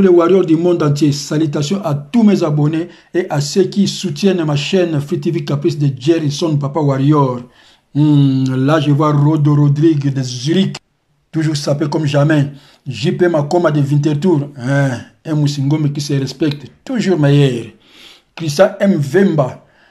les warriors du monde entier. Salutations à tous mes abonnés et à ceux qui soutiennent ma chaîne Free Caprice de son Papa Warrior. Hmm, là, je vois Rodo Rodrigue de Zurich. Toujours sapé comme jamais. JP Makoma de Wintertour. Hein, un Moussingome qui se respecte. Toujours meilleur. Christa M. Vemba.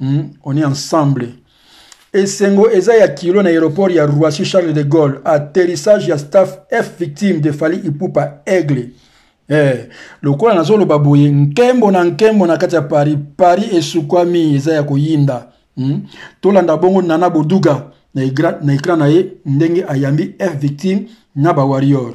Hmm, on est ensemble. Esengo eza ya kilo na aéroport ya Roissy Charles de Gaulle. Atterrissage ya staff F victime de Fally Ipupa Aigle. Eh, lokola nazoloba boye nkembo na nkembo na kati ya Paris. Paris esukwami eza ya koyinda. Hmm? Tolanda bongo Nana Boduga na ekran na ye ndenge ayambi F victime na ba warrior.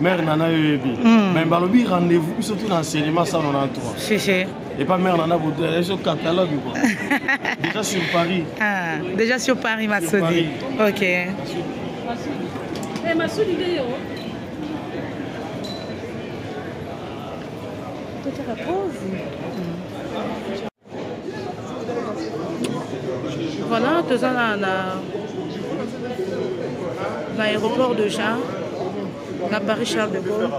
mère nana yo yebi hmm. mais balobi rendez-vous biso tout na enseignement 193 et pas mère nana bodo elle est sur catalogue quoi déjà sur Paris ah, déjà sur Paris ma sodi OK Eh ma sodi yo Tocha pause Voilà, tous en a l'aéroport de Jean, na Paris Charles de Gaulle.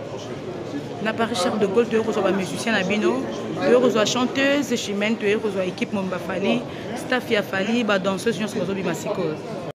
na paris charles de gaulle toyei kozwa bamusicien na bino toyei kozwa chanteuse chimene toyei kozwa équipe mombafali staff ya fali badanseuse nyonso bazobima sikoyo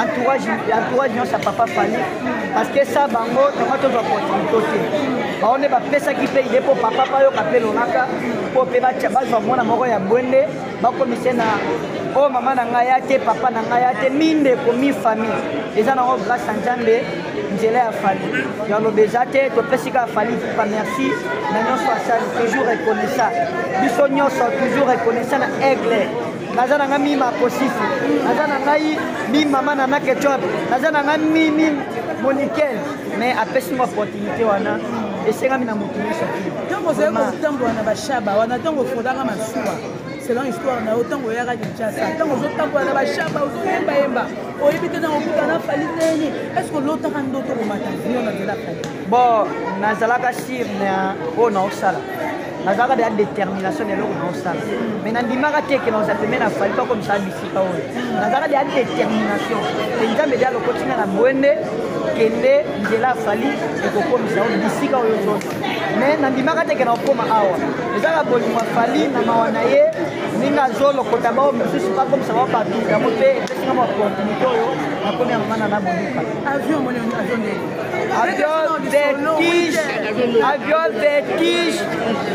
entourage entourage nyonso ya papa fali parce que sa bango tanga tozwa opportunité te bango nde bapesaki mpe ide mpo papa bayoka mpe lonaka mpo mpe bazwa mwana moko ya bwende bakomise na oyo oh, mama na ngai ya te papa na ngai ya te mindeko mi famille eza nango grâce ya nzambe nzela ya fali yaloba eza te topesi kaka fali pupa merci na nyonso asali toujours reconnaissa biso nyonso toujours reconnaissa na aigle naza na ngai mima kosisi naza na ngai mi mama na nakechop naza na ngai mimi monikel mais apesi ngo opportunité wana esengami na motu nyonso ntango ozali kotambola na bashaba wana ntango ofodaka masuwa selon histoire na yo ntango oyaka kinshasa ntango ozotambola na bashaba ozoyembayemba oyebi te na obuka na fali ndeni eske olotaka ndoto komata avion na nzela fali bo nazalaka sur na oyo naosala nazalaka deya détermination na eloko naosala mai nandimaka te ke naoza peme na fali bakomisa bisika oyo nazalaka deya détermination e nzambe deya lokotinga na bwende kende nzela fali ekokomisa oyo bisika oyo nyonso mai nandimaka te ke naokoma awa ezaka bolingo fali na mawa na ye ndenge azolokota bao misusu bakomisa bao bato yango mpe epesinga mwa opportunité oyo nakomi ya mama nana bonipa avion vertige avion vertige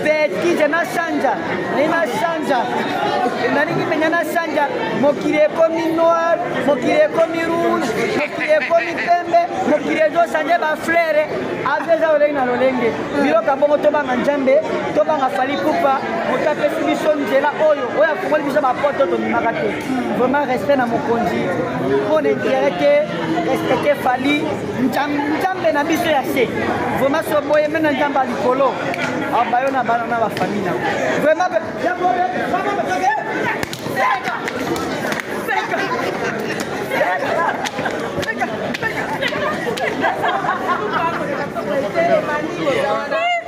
vertige na sanja nai na sanja nalingi mpenza na sanja mokili ekomi noir mokili ekomi rouge mokili ekomi pembe mokili ezosanje baflere avion eza lolenge na lolenge biloko ya bongo tobanga nzambe tobanga fali kupa moto apesi biso nzela oyo oyo afungoli biso bapoto tobimaka te vraiment respect na mokonzi mpo na intere te respecte fali nzambe na biso ya se vraiment soboye me na nzambe ya likolo abayo na bana na bafamille na vraiment Thank you.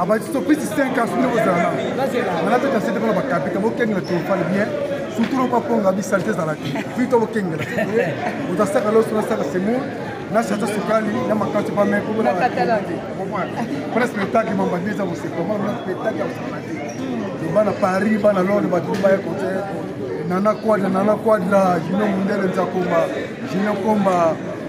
abati to pisi 5 ans nde kozala na ngana mpe kasete mpona bakapita bokengela tofale bien surtout noko aponga bisalite ezala te pito bokengela otasaka loso nasaka semour na chacha sukali na makasi pame mpona spectacle mambandi eza koseka mpona spectacle ya kosakana te loba na paris bana londre bato baye concert nana quadra nana quadra junior mundele nzakomba junior komba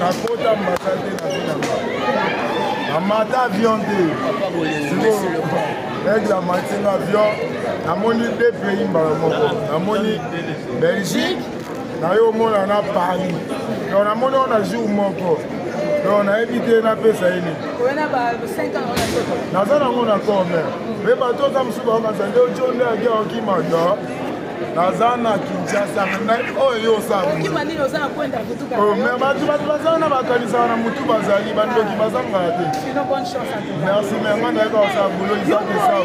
nakota mbata te na vinanga namata avion te aigle amatinga avion namoni de pays mbala moko namoni belgique naye omona na paris donc namoni ona jour moko donc nayebi te napesa ye nini naza nango na corner mpe bato oza mosusu baokanisa nde ojo nde age okima do naza na kinshasa oyo osame bato bato baza na bakanisaka na motu bazali bandoki bazangaka te merci me nga nayeka kosala bolo izaki sawa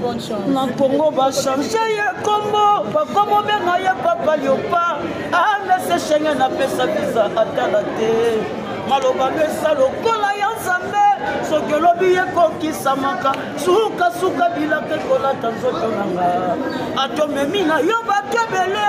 bonne chance. Na Congo ba change ye kombo bakomo benga ye papa liopa amese shenge napesa visa atala te maloba mesa lokola ya nzambe soki olobi ye kokisamaka sukasuka bilaka ekolata nzoto na nga atomemi na yo bato ebele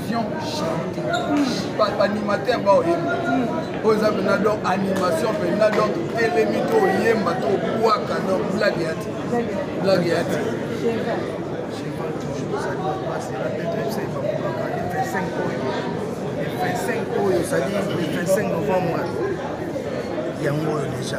Vision chante. Ba- Banimateur baoyemba. Oyo eza mpena donc animation mpena donc telemi to oyemba to obwaka donc blage ya ti. Blage ya ti. Cheval toujours ozali na mpasi na tete ebisa ebakobaka le 25 oyo le 25 oyo ozali le 25 novembre yango oyo deja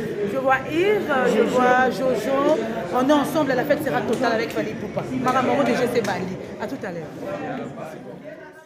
Je vois Yves, je vois Jojo. On est ensemble, la fête sera totale avec Fali Poupa. Maramoro de GC Bali. A tout à l'heure.